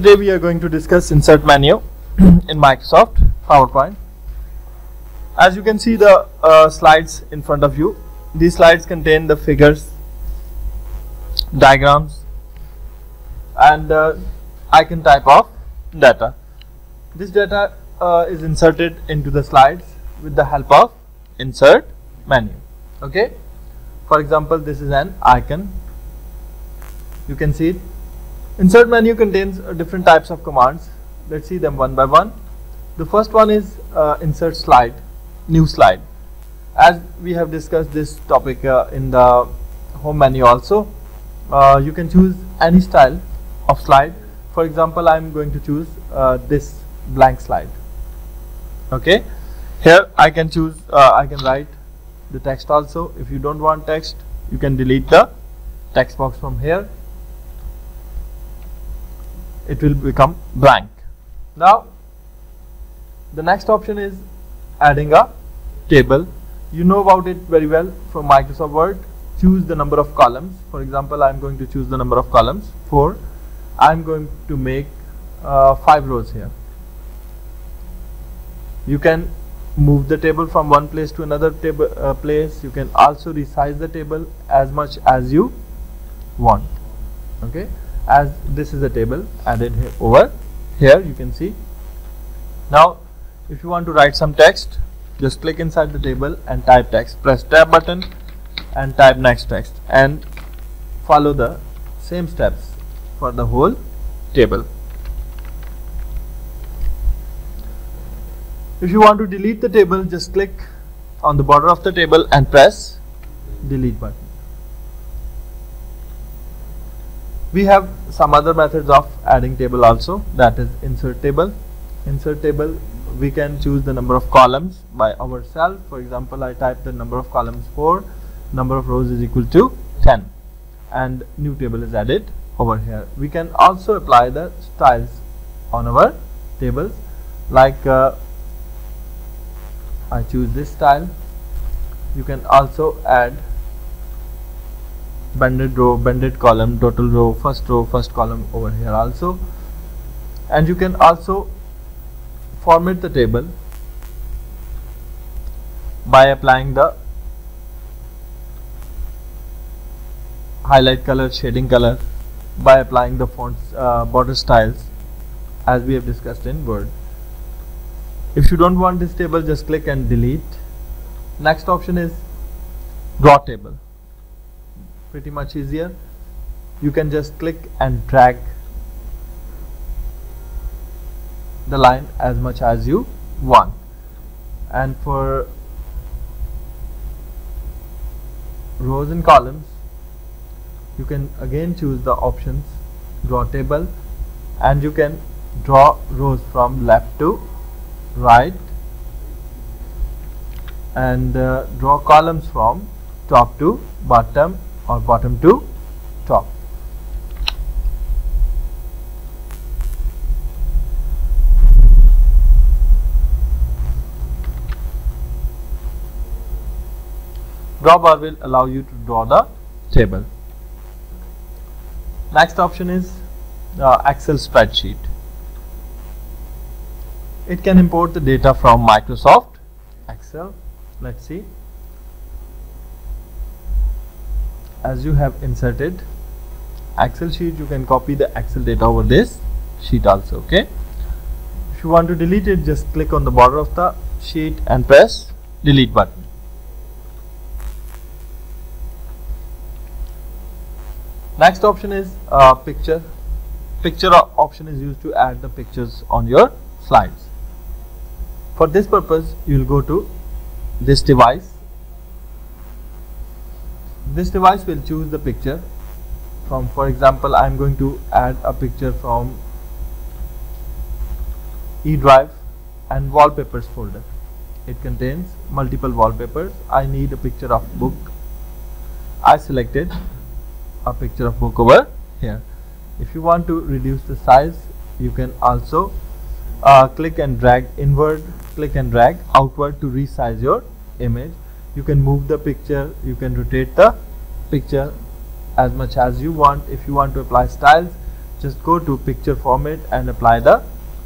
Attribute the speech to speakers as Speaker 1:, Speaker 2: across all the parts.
Speaker 1: today we are going to discuss insert menu in Microsoft PowerPoint. As you can see the uh, slides in front of you, these slides contain the figures, diagrams and uh, icon type of data. This data uh, is inserted into the slides with the help of insert menu. Okay. For example, this is an icon. You can see it Insert menu contains uh, different types of commands. Let's see them one by one. The first one is uh, insert slide, new slide. As we have discussed this topic uh, in the home menu also, uh, you can choose any style of slide. For example, I am going to choose uh, this blank slide. Okay, here I can choose, uh, I can write the text also. If you don't want text, you can delete the text box from here it will become blank. Now the next option is adding a table. You know about it very well from Microsoft Word. Choose the number of columns. For example, I am going to choose the number of columns 4. I am going to make uh, 5 rows here. You can move the table from one place to another table uh, place. You can also resize the table as much as you want. Okay as this is a table added here over here you can see. Now if you want to write some text just click inside the table and type text. Press tab button and type next text and follow the same steps for the whole table. If you want to delete the table just click on the border of the table and press delete button we have some other methods of adding table also. That is insert table. Insert table we can choose the number of columns by ourselves. For example I type the number of columns 4 number of rows is equal to 10 and new table is added over here. We can also apply the styles on our tables. Like uh, I choose this style. You can also add banded row banded column total row first row first column over here also. And you can also format the table by applying the highlight color shading color by applying the fonts uh, border styles as we have discussed in word. If you don't want this table just click and delete. Next option is draw table pretty much easier. You can just click and drag the line as much as you want. And for rows and columns you can again choose the options draw table and you can draw rows from left to right and uh, draw columns from top to bottom or bottom to top. Draw bar will allow you to draw the table. Next option is the Excel spreadsheet. It can import the data from Microsoft Excel. Let's see. As you have inserted excel sheet you can copy the excel data over this sheet also okay? If you want to delete it just click on the border of the sheet and press delete button. Next option is uh, picture. Picture option is used to add the pictures on your slides. For this purpose you will go to this device this device will choose the picture from for example I'm going to add a picture from E drive and wallpapers folder. It contains multiple wallpapers. I need a picture of book. I selected a picture of book over here. If you want to reduce the size you can also uh, click and drag inward click and drag outward to resize your image. You can move the picture. You can rotate the picture as much as you want. If you want to apply styles just go to picture format and apply the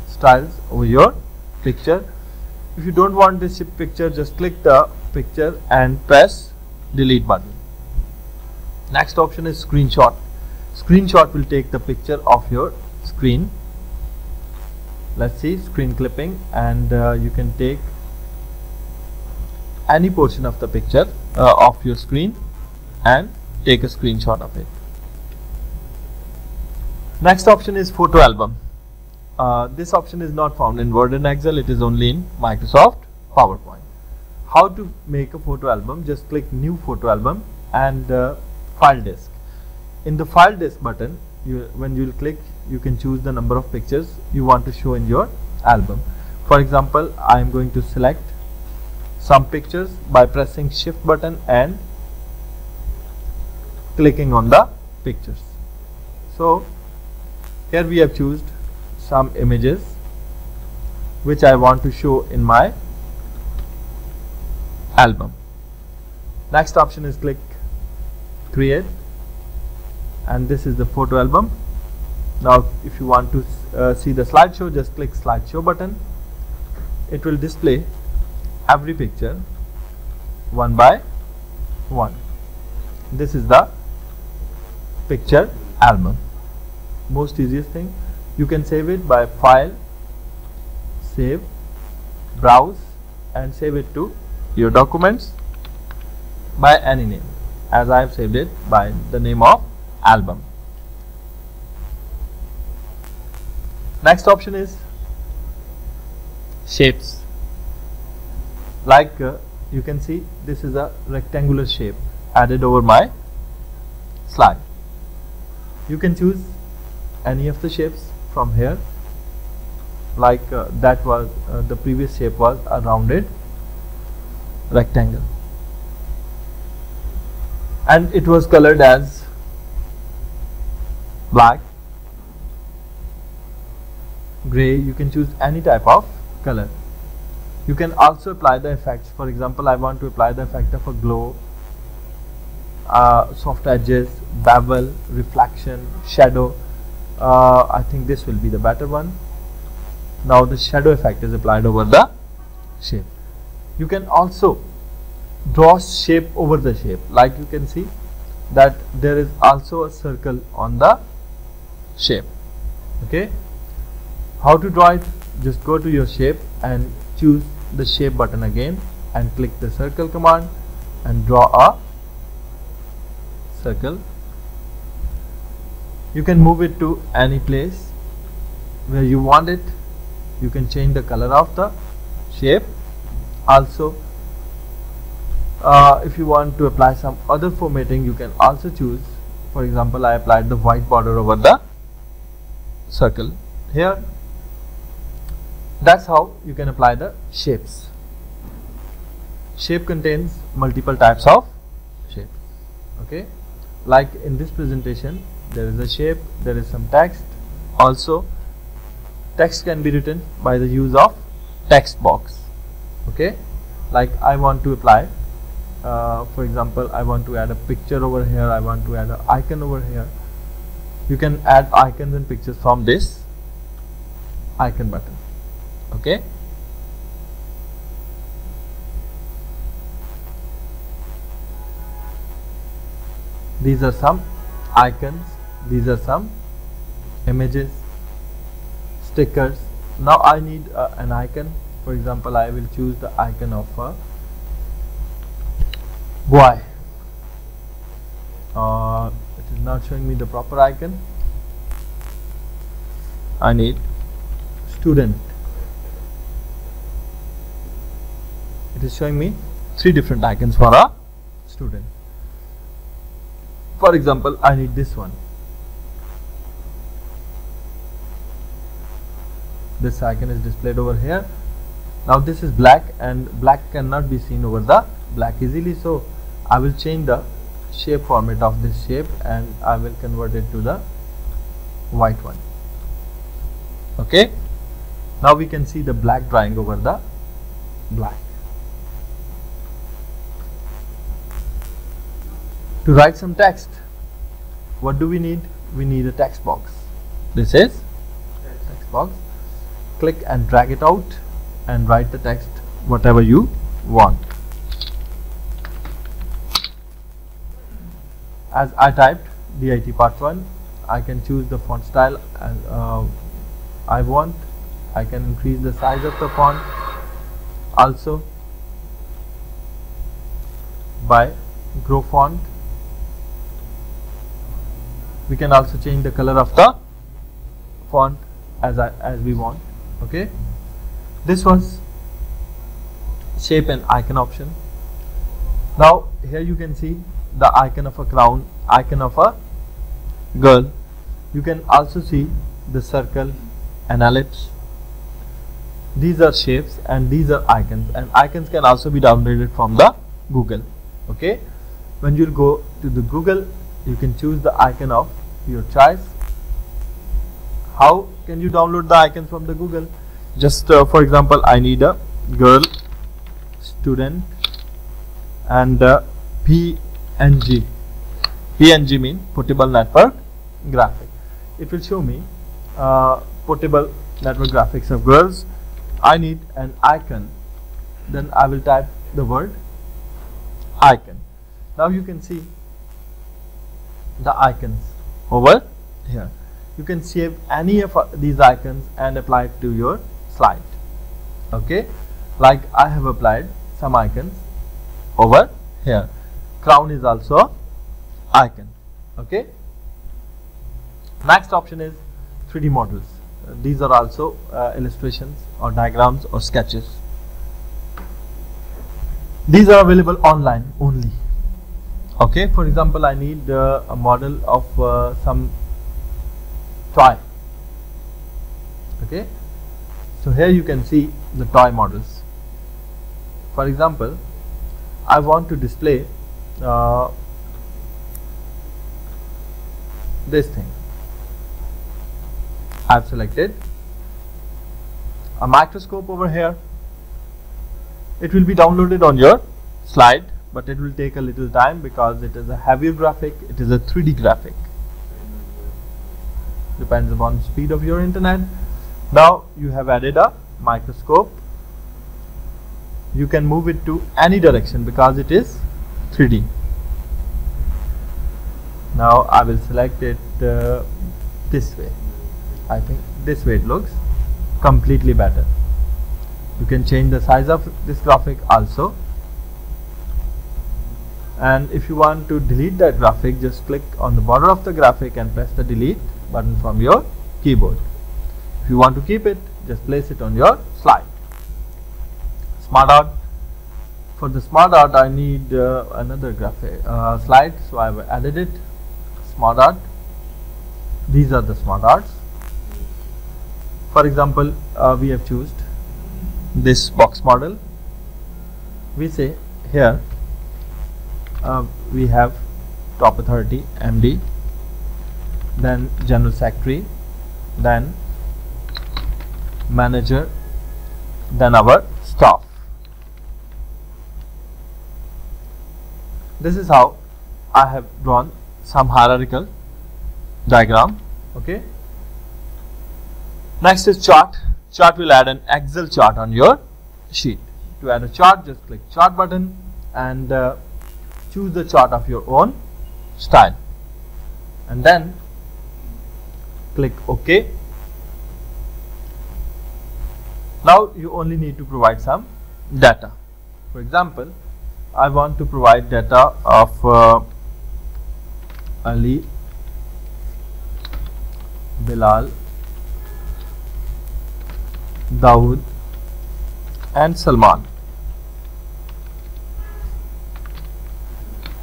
Speaker 1: styles over your picture. If you don't want this picture just click the picture and press delete button. Next option is screenshot. Screenshot will take the picture of your screen. Let's see screen clipping and uh, you can take any portion of the picture uh, of your screen and take a screenshot of it. Next option is photo album. Uh, this option is not found in Word and Excel. It is only in Microsoft PowerPoint. How to make a photo album? Just click new photo album and uh, file disk. In the file disk button you when you click you can choose the number of pictures you want to show in your album. For example I am going to select some pictures by pressing shift button and clicking on the pictures. So here we have chosen some images which I want to show in my album. Next option is click create and this is the photo album. Now if you want to uh, see the slideshow just click slideshow button. It will display every picture one by one. This is the picture album. Most easiest thing you can save it by file save browse and save it to your documents by any name as I have saved it by the name of album. Next option is shapes. Like uh, you can see this is a rectangular shape added over my slide you can choose any of the shapes from here. Like uh, that was uh, the previous shape was a rounded rectangle. And it was colored as black gray. You can choose any type of color. You can also apply the effects. For example I want to apply the effect of a glow uh, soft edges bevel reflection shadow. Uh, I think this will be the better one. Now the shadow effect is applied over the shape. You can also draw shape over the shape. Like you can see that there is also a circle on the shape. Okay? How to draw it? Just go to your shape and choose the shape button again and click the circle command and draw a circle. You can move it to any place. Where you want it you can change the color of the shape. Also uh, if you want to apply some other formatting you can also choose. For example I applied the white border over the circle here. That's how you can apply the shapes. Shape contains multiple types of shapes. Okay like in this presentation there is a shape there is some text. Also text can be written by the use of text box. Okay? Like I want to apply uh, for example I want to add a picture over here I want to add an icon over here. You can add icons and pictures from this icon button. Okay these are some icons. These are some images stickers. Now I need uh, an icon. For example I will choose the icon of a boy uh, it is not showing me the proper icon. I need student. It is showing me three different icons for a student for example I need this one. This icon is displayed over here. Now this is black and black cannot be seen over the black easily. So I will change the shape format of this shape and I will convert it to the white one. Okay? Now we can see the black drawing over the black to write some text. What do we need? We need a text box. This is? Text box. Click and drag it out and write the text whatever you want. As I typed DIT part 1 I can choose the font style as uh, I want I can increase the size of the font also by grow font we can also change the color of the font as I, as we want okay? This was shape and icon option. Now here you can see the icon of a crown icon of a girl. You can also see the circle and ellipse. These are shapes and these are icons and icons can also be downloaded from the google okay? When you'll go to the google you can choose the icon of your choice. How can you download the icons from the google? Just uh, for example i need a girl student and uh, png png mean portable network graphic. It will show me uh, portable network graphics of girls. I need an icon. Then I will type the word icon. Now you can see the icons. Over here you can save any of these icons and apply it to your slide. Okay? Like I have applied some icons. Over here crown is also icon. Okay? Next option is 3d models. Uh, these are also uh, illustrations or diagrams or sketches. These are available online only okay for example I need uh, a model of uh, some toy. Okay so here you can see the toy models. For example I want to display uh, this thing. I've selected a microscope over here. It will be downloaded on your slide but it will take a little time because it is a heavier graphic it is a 3d graphic. Depends upon the speed of your internet. Now you have added a microscope. You can move it to any direction because it is 3d now I will select it uh, this way. I think this way it looks completely better. You can change the size of this graphic also and if you want to delete that graphic just click on the border of the graphic and press the delete button from your keyboard. If you want to keep it just place it on your slide. Smart art. For the smart art I need uh, another graphic uh, slide so I've added it. Smart art. These are the smart arts. For example uh, we have chosen this box model. We say here uh, we have top authority MD then general secretary then manager then our staff. This is how I have drawn some hierarchical diagram okay? Next is chart. Chart will add an excel chart on your sheet. To add a chart just click chart button and uh, choose the chart of your own style. And then click ok. Now you only need to provide some data. For example I want to provide data of uh, Ali, Bilal, Dawood and Salman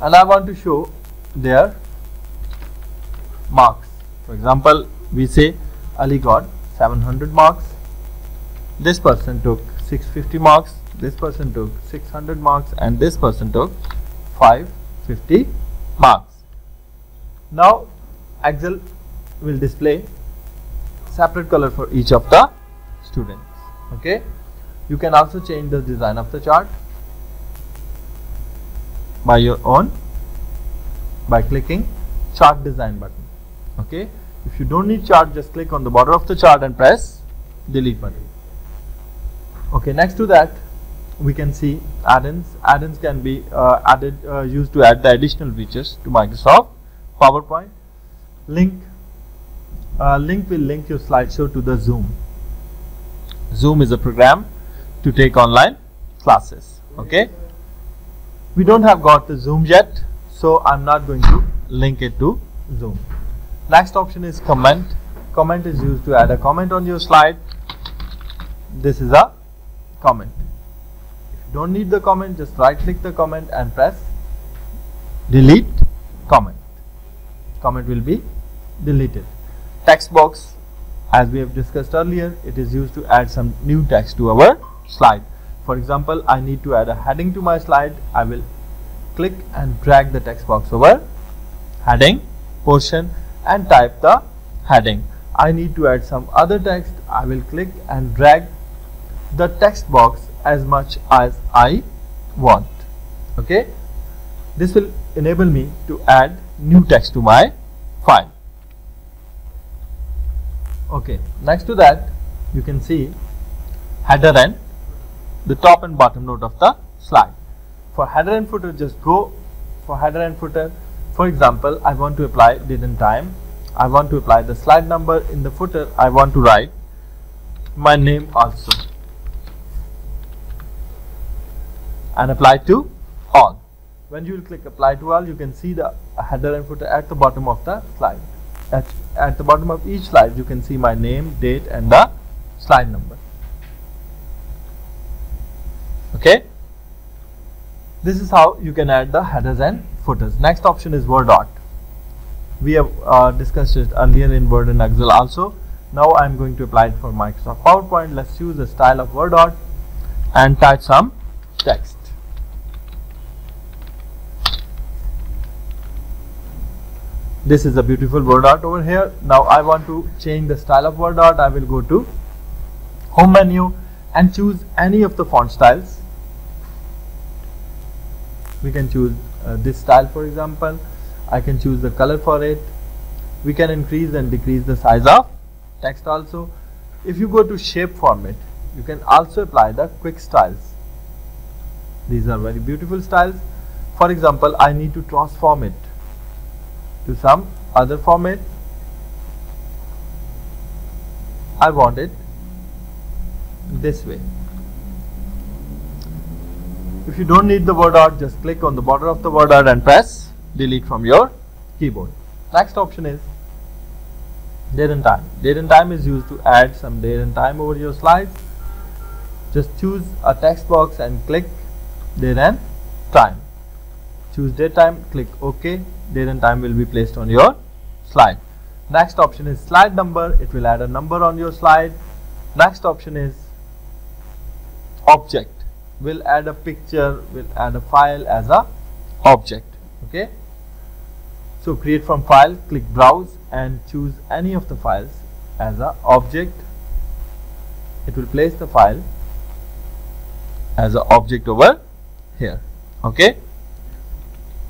Speaker 1: and I want to show their marks. For example we say Ali got 700 marks. This person took 650 marks. This person took 600 marks. And this person took 550 marks. Now Excel will display separate color for each of the students. Okay. You can also change the design of the chart by your own by clicking chart design button. Okay. if you don't need chart just click on the border of the chart and press delete button okay next to that we can see add-ins add-ins can be uh, added uh, used to add the additional features to Microsoft PowerPoint link uh, link will link your slideshow to the Zoom Zoom is a program to take online classes okay we don't have got the zoom yet so I'm not going to link it to zoom. Next option is comment. Comment is used to add a comment on your slide. This is a comment. If you don't need the comment just right click the comment and press delete comment. Comment will be deleted. Text box as we have discussed earlier it is used to add some new text to our slide for example I need to add a heading to my slide. I will click and drag the text box over heading portion and type the heading. I need to add some other text. I will click and drag the text box as much as I want. Okay? This will enable me to add new text to my file. Okay next to that you can see header and the top and bottom note of the slide. For header and footer just go for header and footer. For example I want to apply date and time. I want to apply the slide number in the footer. I want to write my name also. And apply to all. When you will click apply to all you can see the header and footer at the bottom of the slide. At, at the bottom of each slide you can see my name date and the slide number okay? This is how you can add the headers and footers. Next option is word art. We have uh, discussed it earlier in word and excel also. Now i'm going to apply it for microsoft powerpoint. Let's use the style of word art and type some text. This is a beautiful word art over here. Now i want to change the style of word art. I will go to home menu and choose any of the font styles we can choose uh, this style for example. I can choose the color for it. We can increase and decrease the size of text also. If you go to shape format you can also apply the quick styles. These are very beautiful styles. For example I need to transform it to some other format. I want it this way if you don't need the word art, just click on the border of the word art and press delete from your keyboard. Next option is date and time. Date and time is used to add some date and time over your slides. Just choose a text box and click date and time. Choose date time, click OK. Date and time will be placed on your slide. Next option is slide number. It will add a number on your slide. Next option is object will add a picture we'll add a file as a object okay? So create from file click browse and choose any of the files as a object. It will place the file as an object over here okay?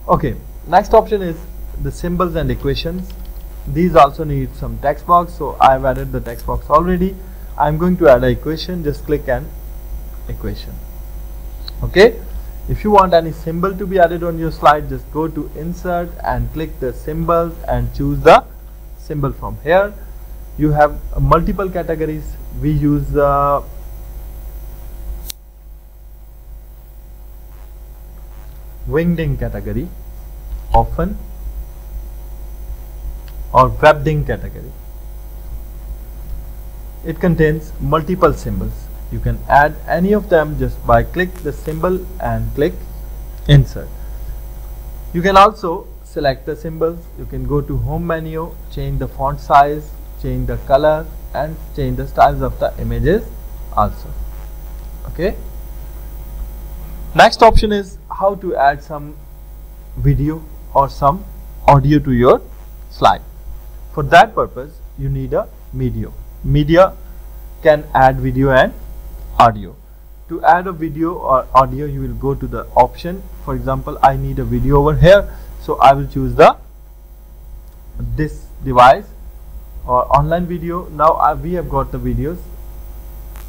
Speaker 1: Okay next option is the symbols and equations. These also need some text box so I've added the text box already. I'm going to add an equation just click an equation okay? If you want any symbol to be added on your slide just go to insert and click the symbols and choose the symbol from here. You have uh, multiple categories. We use the wingding category often or webding category. It contains multiple symbols you can add any of them just by click the symbol and click insert. You can also select the symbols. You can go to home menu change the font size change the color and change the styles of the images also. Okay? Next option is how to add some video or some audio to your slide. For that purpose you need a media media can add video and audio. To add a video or audio you will go to the option. For example I need a video over here. So I will choose the this device or online video. Now uh, we have got the videos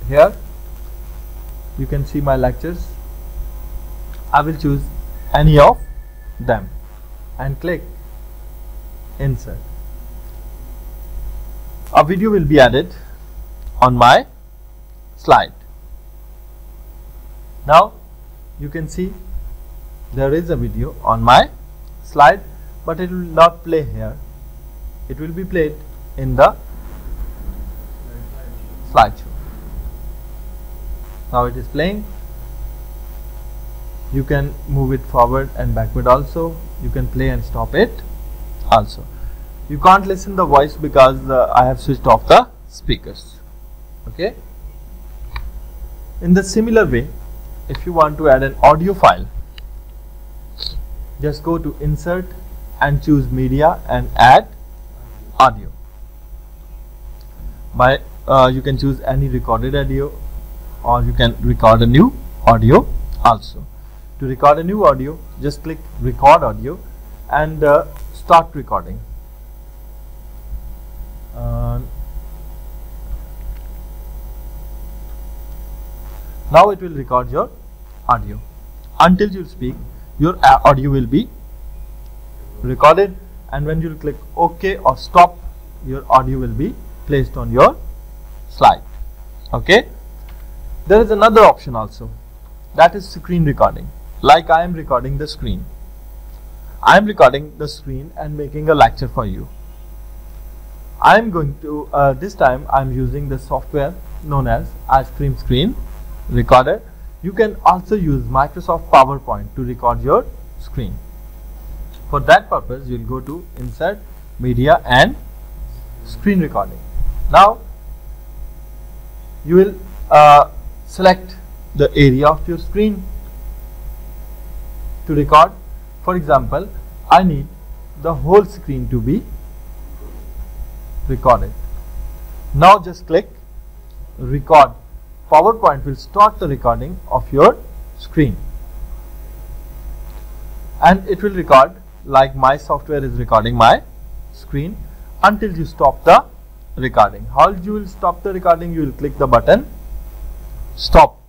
Speaker 1: here. You can see my lectures. I will choose any of them and click insert. A video will be added on my slide now you can see there is a video on my slide but it will not play here. It will be played in the slideshow. Now it is playing. You can move it forward and backward also. You can play and stop it also. You can't listen the voice because the, I have switched off the speakers. Okay? In the similar way if you want to add an audio file just go to insert and choose media and add audio. By uh, you can choose any recorded audio or you can record a new audio also. To record a new audio just click record audio and uh, start recording. Uh, now it will record your audio. Until you speak your audio will be recorded. And when you click ok or stop your audio will be placed on your slide. Okay? There is another option also. That is screen recording. Like I am recording the screen. I am recording the screen and making a lecture for you. I am going to uh, this time I am using the software known as Icecream screen recorder you can also use Microsoft PowerPoint to record your screen. For that purpose you will go to insert media and screen recording. Now you will uh, select the area of your screen to record. For example I need the whole screen to be recorded. Now just click record PowerPoint will start the recording of your screen. And it will record like my software is recording my screen until you stop the recording. How you will stop the recording you will click the button stop